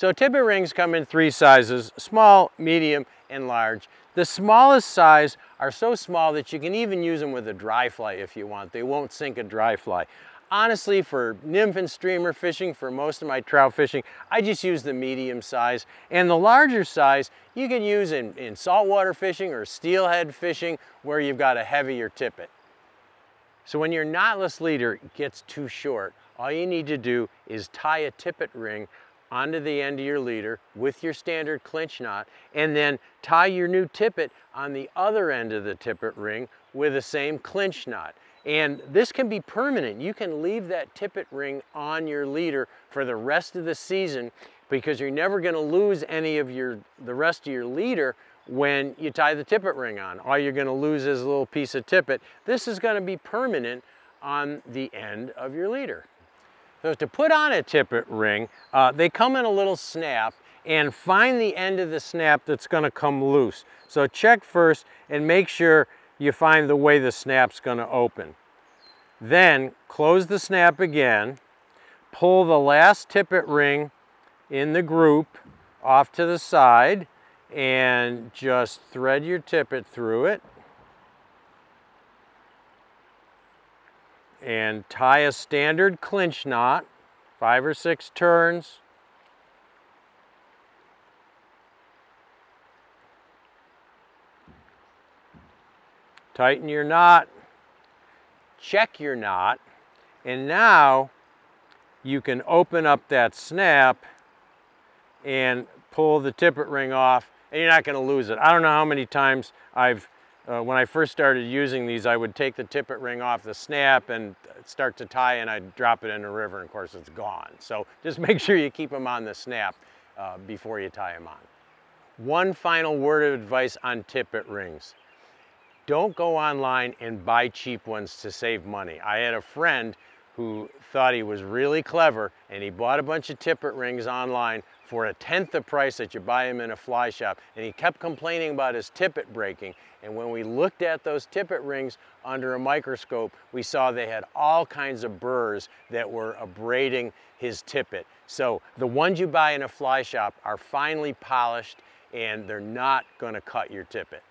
So tippet rings come in three sizes, small, medium, and large. The smallest size are so small that you can even use them with a dry fly if you want. They won't sink a dry fly. Honestly, for nymph and streamer fishing, for most of my trout fishing, I just use the medium size. And the larger size, you can use in, in saltwater fishing or steelhead fishing where you've got a heavier tippet. So when your knotless leader gets too short, all you need to do is tie a tippet ring onto the end of your leader with your standard clinch knot and then tie your new tippet on the other end of the tippet ring with the same clinch knot. And this can be permanent. You can leave that tippet ring on your leader for the rest of the season because you're never gonna lose any of your the rest of your leader when you tie the tippet ring on. All you're gonna lose is a little piece of tippet. This is gonna be permanent on the end of your leader. So to put on a tippet ring, uh, they come in a little snap and find the end of the snap that's gonna come loose. So check first and make sure you find the way the snap's gonna open. Then close the snap again, pull the last tippet ring in the group off to the side and just thread your tippet through it. And tie a standard clinch knot, five or six turns. Tighten your knot, check your knot, and now you can open up that snap and pull the tippet ring off and you're not going to lose it. I don't know how many times I've uh, when I first started using these, I would take the tippet ring off the snap and start to tie and I'd drop it in the river and of course it's gone. So just make sure you keep them on the snap uh, before you tie them on. One final word of advice on tippet rings. Don't go online and buy cheap ones to save money. I had a friend who thought he was really clever and he bought a bunch of tippet rings online for a tenth the price that you buy them in a fly shop. And he kept complaining about his tippet breaking. And when we looked at those tippet rings under a microscope, we saw they had all kinds of burrs that were abrading his tippet. So the ones you buy in a fly shop are finely polished and they're not gonna cut your tippet.